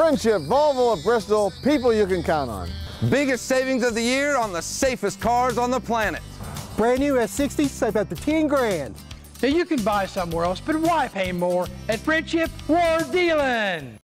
Friendship, Volvo of Bristol, people you can count on. Biggest savings of the year on the safest cars on the planet. Brand new S60, save up to 10 grand. Now you can buy somewhere else, but why pay more at Friendship War Dealing?